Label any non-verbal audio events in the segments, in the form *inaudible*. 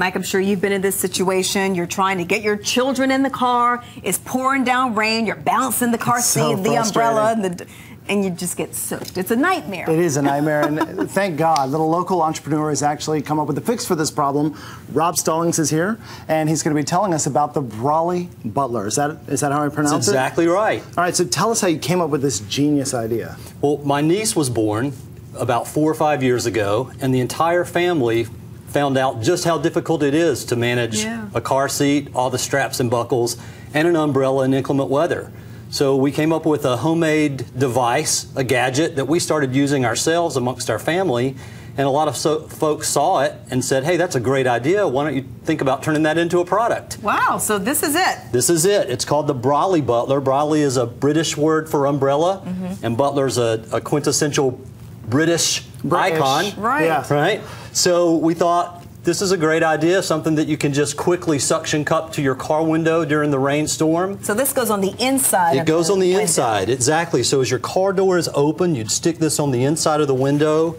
Mike, I'm sure you've been in this situation. You're trying to get your children in the car. It's pouring down rain. You're balancing the car so seat, the umbrella, and the and you just get soaked. It's a nightmare. It is a nightmare, and *laughs* thank God that a local entrepreneur has actually come up with a fix for this problem. Rob Stallings is here, and he's going to be telling us about the Brolly Butler. Is that is that how I pronounce That's exactly it? right. All right, so tell us how you came up with this genius idea. Well, my niece was born about four or five years ago, and the entire family found out just how difficult it is to manage Yeah. a car seat, all the straps and buckles, and an umbrella in inclement weather. So we came up with a homemade device, a gadget that we started using ourselves amongst our family. And a lot of so folks saw it and said, hey, that's a great idea. Why don't you think about turning that into a product? Wow, so this is it. This is it. It's called the Brolly Butler. Brolly is a British word for umbrella, mm-hmm. and Butler's a, a quintessential British, British. icon. Right. Yeah. Right? So we thought this is a great idea, something that you can just quickly suction cup to your car window during the rainstorm. So this goes on the inside. It of goes on the window. inside, exactly. So as your car door is open, you'd stick this on the inside of the window.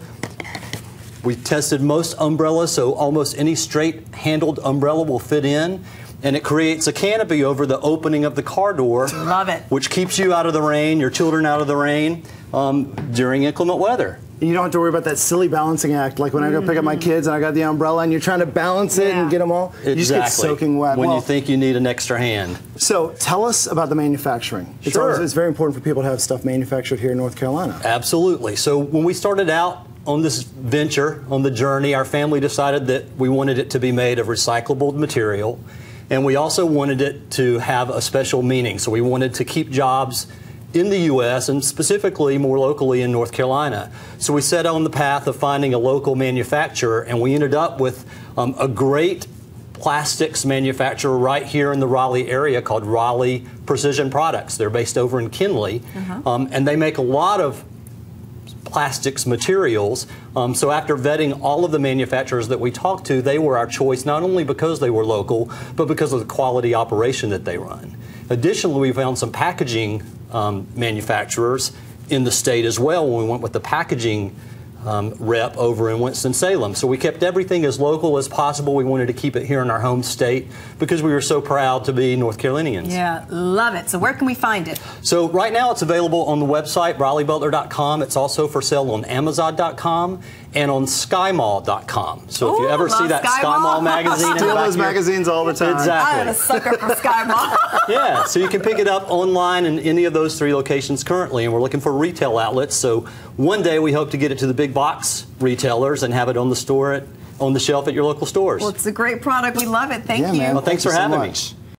We tested most umbrellas, so almost any straight handled umbrella will fit in. And it creates a canopy over the opening of the car door. Love it. Which keeps you out of the rain, your children out of the rain um, during inclement weather. You don't have to worry about that silly balancing act, like when I go pick up my kids and I got the umbrella and you're trying to balance it Yeah. and get them all. You just get soaking wet. When Well, you think you need an extra hand. so tell us about the manufacturing. It's, Sure. always, it's very important for people to have stuff manufactured here in North Carolina. Absolutely. So when we started out on this venture, on the journey, our family decided that we wanted it to be made of recyclable material. And we also wanted it to have a special meaning. So we wanted to keep jobs in the U.S. and specifically more locally in North Carolina. So we set on the path of finding a local manufacturer, and we ended up with um, a great plastics manufacturer right here in the Raleigh area called Raleigh Precision Products. They're based over in Kinley, um, and they make a lot of plastics materials. Um, so after vetting all of the manufacturers that we talked to, they were our choice not only because they were local, but because of the quality operation that they run. Additionally, we found some packaging um, manufacturers in the state as well when we went with the packaging um, rep over in Winston-Salem. So we kept everything as local as possible. We wanted to keep it here in our home state because we were so proud to be North Carolinians. Yeah, love it. So where can we find it? So right now it's available on the website, BrollyButler.com. It's also for sale on Amazon.com and on SkyMall.com. So if you ever see that Sky Sky Mall. Mall magazine, in Steal those here- magazines all the time. Exactly. I am a sucker for Sky Mall. *laughs* Yeah, so you can pick it up online in any of those three locations currently, and we're looking for retail outlets. So one day we hope to get it to the big box retailers and have it on the store at, on the shelf at your local stores. well, it's a great product. We love it. Thank Yeah, you. man. Well, thanks Thank for you so having me. much.